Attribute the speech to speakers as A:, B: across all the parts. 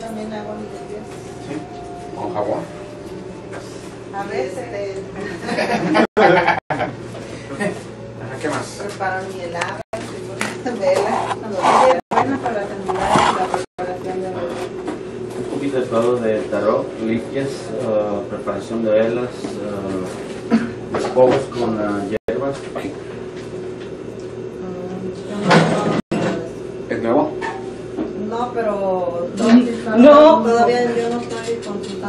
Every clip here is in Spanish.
A: También hago limpias.
B: ¿Sí? ¿Con jabón?
A: A veces eh,
B: Ajá, ¿qué más?
A: preparo mi helado, con vela. Es buena para la cantidad la preparación de velas.
C: Un poquito de todo de tarot, limpias, ah, preparación de velas, uh, polvos con ah, hierbas.
B: ¿Es nuevo?
A: No, pero
D: No.
A: todavía yo no estoy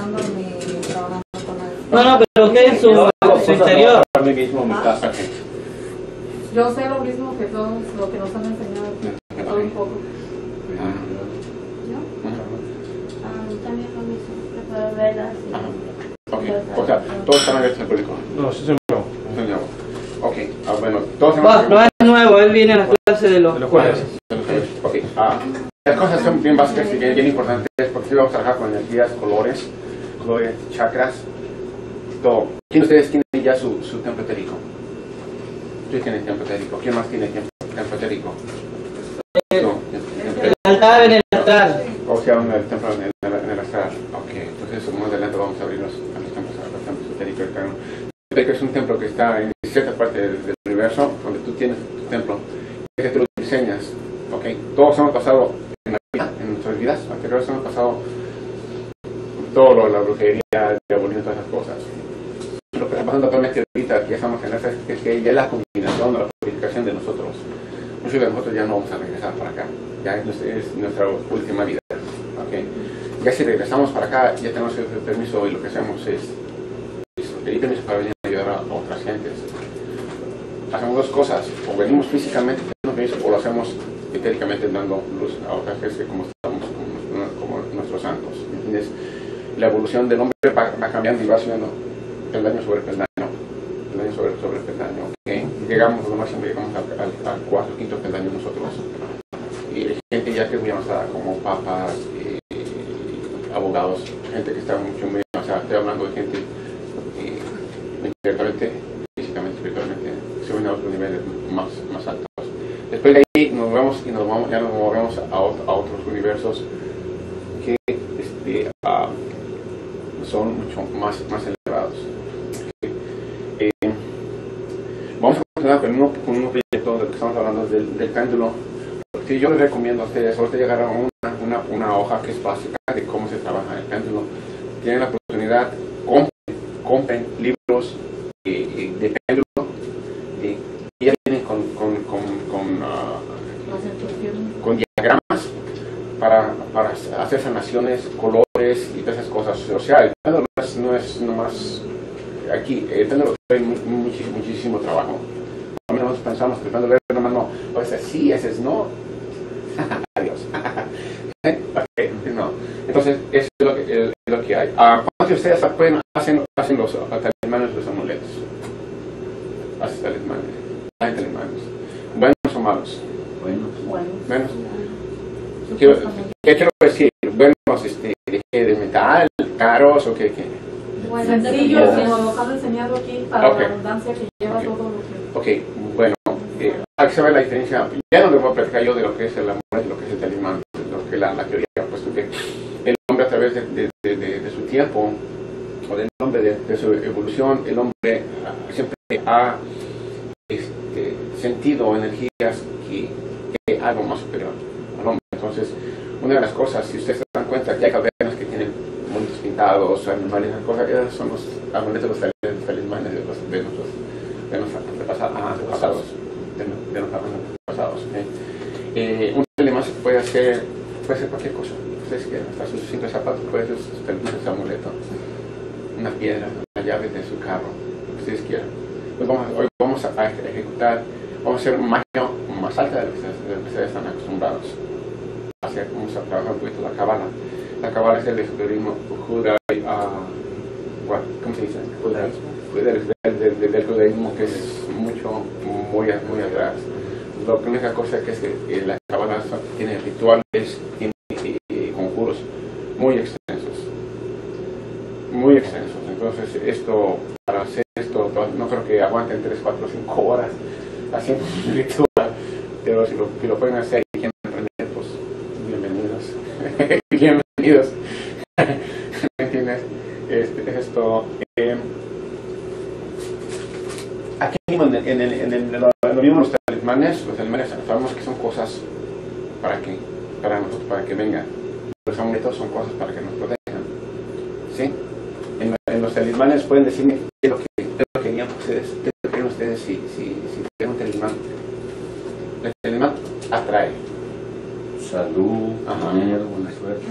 A: ni trabajando con él.
D: No, no, pero ¿qué es su,
C: Yo
D: su interior?
C: Mí mismo en mi casa.
E: Yo sé lo mismo que todos, lo que nos han enseñado, todo un poco.
B: Ah.
F: Ah, también lo mismo, velas y...
B: Ajá. Ok. O sea, todos están abiertos al público.
G: No, sí, no.
B: Nuevo. Ok. Ah, bueno, todos
D: Bueno, no es nuevo, él viene a la clase de los
G: De los jueves.
B: Ok. Ah, las cosas son bien básicas y bien, bien importantes porque sí vamos a trabajar con energías, colores, colores, chakras, todo. ¿Quién de ustedes tiene ya su, su templo etérico? ¿Quién tiene templo etérico? ¿Quién más tiene templo, templo etérico? No,
D: El altar en el altar.
B: O sea, en el templo en el, en el astral. Ok, entonces más adelante vamos a abrir los, a los templos, a los templos etéricos. El etérico es un templo que está en cierta parte del, del universo donde tú tienes tu templo. Que tú lo diseñas. Ok, todos hemos pasado en la vida, en nuestras vidas anteriores hemos pasado todo lo, la brujería, el diabolismo, todas esas cosas. Lo que está pasando actualmente ahorita, que estamos en esa, es que ya es la combinación, la purificación de nosotros. Muchos de nosotros ya no vamos a regresar para acá. Ya es, es nuestra última vida. ¿ok? Ya si regresamos para acá, ya tenemos el permiso y lo que hacemos es, es pedir permiso para venir a ayudar a, otras gentes. Hacemos dos cosas, o venimos físicamente o lo hacemos etéricamente dando luz a otras gentes como, como nuestros santos. ¿me ¿entiendes? La evolución del hombre va, va cambiando y va subiendo peldaño sobre peldaño, peldaño sobre, sobre peldaño. ¿ok? Llegamos, lo máximo llegamos al, al, al cuarto, quinto peldaño nosotros y hay gente ya que es muy avanzada como papas, eh, abogados, gente que está mucho muy avanzada, estoy hablando de gente eh, intelectualmente, físicamente, espiritualmente, suben a otros niveles más, más altos. Después de ahí nos vamos y nos vamos, ya nos movemos a, a otros universos que son mucho más, más elevados. Eh, vamos a continuar con con un proyecto del que estamos hablando del, del péndulo Sí, yo les recomiendo a ustedes, ahorita llegaron una, una, una hoja que es básica de cómo se trabaja el péndulo. Tienen la oportunidad, compren, compren libros eh, eh, de péndulo eh, y ya vienen con, con, con, con, ah,
E: Las instrucciones.
B: con diagramas para, para hacer sanaciones, colores y todas esas cosas. O sea, el péndulo no es, no es nomás aquí, el péndulo trae mu- muchi- muchísimo trabajo. A menos pensamos que el péndulo es nomás no, o es sí, ese es no. Adiós. ¿Eh? Ok, no. Entonces, eso es lo que, es lo que hay. Ah, ¿Cuántos de ustedes pueden, hacen, hacen los ah, talismanes, los amuletos? Hacen talismanes. Hacen talismanes. ¿Buenos o malos?
C: Bueno,
E: Bueno,
B: Buenos. Quiero, ¿Qué quiero decir? ¿Buenos este, de, de metal, caros o qué? qué?
E: sencillos como nos han enseñado aquí para la abundancia que lleva todo lo que...
B: Ok, bueno, eh, hay que saber la diferencia. Ya no les voy a platicar yo de lo que es el amor y lo que es el talismán, de lo que la, la teoría, puesto que el hombre a través de, de- de- de- de su tiempo, o del hombre de, de su evolución, el hombre siempre ha este, sentido energías que, que algo más superior al hombre. Entonces, una de las cosas, si ustedes se dan cuenta que hay cavernas que tienen mundos pintados, animales, cosas, esas son los amuletos, los talis- talismanes de, los, de nuestros de nuestros antepasa- ah, antepasados. De, de nuestros antepasados. Eh, un talismán puede hacer, puede ser cualquier cosa. Ustedes quieran, hasta sus simples zapatos, puede ser sus talismanes, su amuleto, una piedra, una llave de su carro, lo que ustedes quieran. Hoy vamos, hoy vamos a, a ejecutar, vamos a hacer magia más alta de que de lo que ustedes están acostumbrados a hacer. Vamos a trabajar un poquito la cabala. La cabala es el esoterismo judaísmo, ¿cómo se dice? Judaísmo. Del, del, del- judaísmo que es mucho, muy, muy atrás. La única cosa que es que eh, la cabala tiene rituales, tiene eh, conjuros muy extensos. Muy extensos. Entonces, esto, para hacer esto, no creo que aguanten 3, 4, 5 horas haciendo un ritual. Pero si lo, si lo pueden hacer y quieren aprender, pues bienvenidos. ¿Me entiendes? Este, es esto. Eh, aquí mismo en, el, en, el, en, el, en lo, lo mismo los talismanes, los talismanes sabemos que son cosas para que, para nosotros, para que vengan. Los amuletos son cosas para que nos protejan. ¿Sí? En, los talismanes pueden decirme qué es lo que, querían ustedes, qué es lo que ustedes si, si, si tienen un talismán. El talismán atrae.
C: Salud,
B: Ajá.
C: dinero, buena suerte.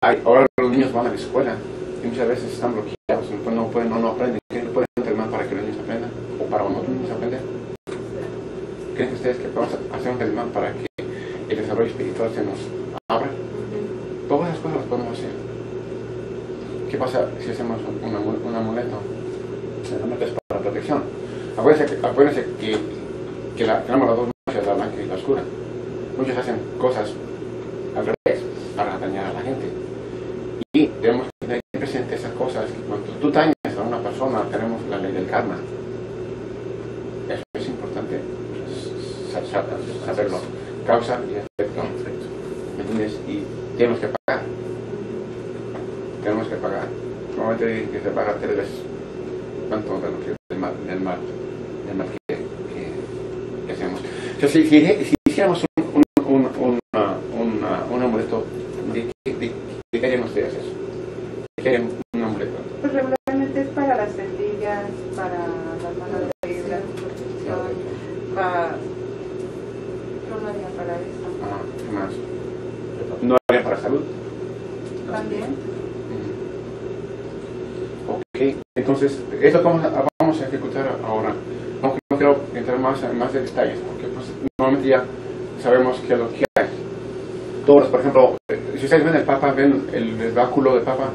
B: Ay, ahora los niños van a la escuela y muchas veces están bloqueados, no, pueden- no pueden, no, no aprenden. ¿Qué pueden hacer más para que los niños aprendan? O para nosotros niños aprender. ¿Creen ustedes que podemos hacer un talismán para que el desarrollo espiritual se nos abra? Todas esas cosas las podemos hacer. ¿Qué pasa si hacemos un, un amu- un amuleto? El amuleto es para protección. Acuérdense que, acuérdense que, que la, tenemos las dos magias, la blanca y la oscura. Muchos hacen cosas al revés para dañar a la gente. Y tenemos que tener presente esas cosas que cuando tú dañas a una persona tenemos la ley del karma. Eso es importante sa- saberlo. Causa y efecto. ¿Me entiendes? Y tenemos que pagar. Tenemos que pagar. Normalmente dicen que se paga tres veces. ¿Cuánto de lo que del mal, del mal, del mal que hacemos? Entonces, si, si, si hiciéramos un, un, un, una- una- un amuleto, ¿de, qué- de, de qué harían ustedes eso? ¿De qué harían un amuleto?
A: Pues regularmente es para las semillas, para las manos de vibra, protección, para... Yo lo haría para eso.
B: Ah, ¿qué más? ¿No harían para salud?
A: También.
B: Ok, entonces, esto vamos a, vamos a ejecutar ahora. Aunque no quiero entrar más en más de detalles, porque pues, normalmente ya sabemos qué es lo que hay. Todos, por ejemplo, si ustedes ven el Papa, ven el, el báculo del Papa,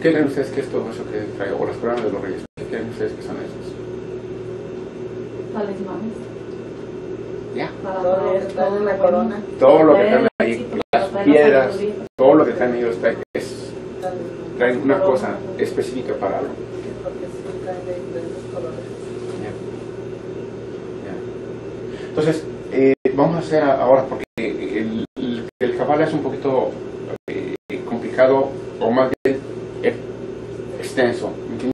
B: ¿qué creen ustedes que es todo eso que trae? O las coronas de los reyes, ¿qué creen ustedes que son esas?
E: Talismanes.
B: Ya,
E: Para
D: Todo está en la corona.
B: todo lo que
E: Trae
B: piedras, todo lo que están ellos traen, es, traen una cosa específica para algo. Entonces, eh, vamos a hacer ahora, porque el, el, es un poquito eh, complicado, o más bien eh, extenso, ¿me entiendes?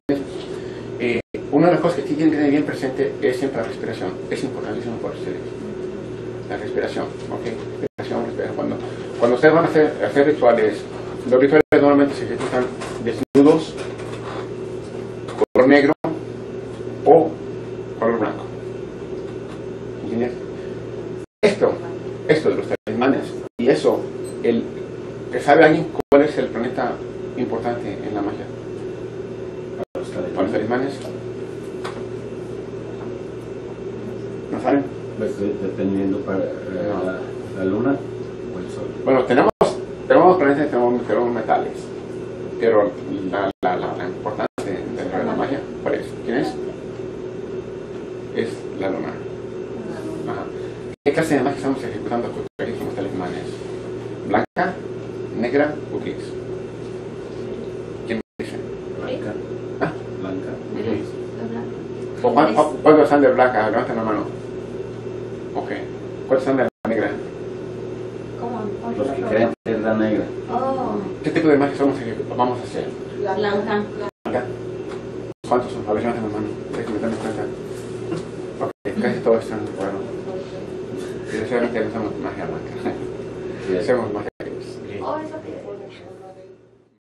B: Eh, una de las cosas que tienen que tener bien presente es siempre la respiración. Es importantísimo para ustedes. La respiración, ¿ok? Respiración, respiración. Cuando, cuando ustedes van a hacer, hacer rituales, los rituales normalmente se ejecutan desnudos, color negro o color blanco. ¿Entiendes? Esto, esto de los talismanes, y eso, el, ¿sabe alguien cuál es el planeta importante en la magia?
C: Para los
B: Para los
C: talismanes.
B: talismanes. ¿No saben?
C: Pues de- dependiendo para eh, la, la luna.
B: Bueno, tenemos, tenemos planetas y tenemos, tenemos metales, pero la, la, la, la importante dentro de la magia, ¿cuál es? ¿Quién es? Es la luna. Ajá. ¿Qué clase de magia estamos ejecutando con los talismanes? ¿Blanca, negra o gris? ¿Quién dice?
C: Blanca.
B: Ah.
C: Blanca.
F: Gris.
B: ¿O cuán- cuán- ¿Cuántos están de blanca? Levanten la mano. Ok. ¿Cuántos están de la negra?
F: ¿Cómo?
C: Los que que la negra.
F: Oh,
B: ¿Qué tipo de magia estamos ejecu- vamos a hacer?
F: blanca.
B: Blanca. ¿Cuántos son? A ver, levanten la mano. Déjenme darme cuenta. Ok, casi todos están de acuerdo. Desgraciadamente no hacemos magia blanca.
C: Sí,
B: Hacemos magia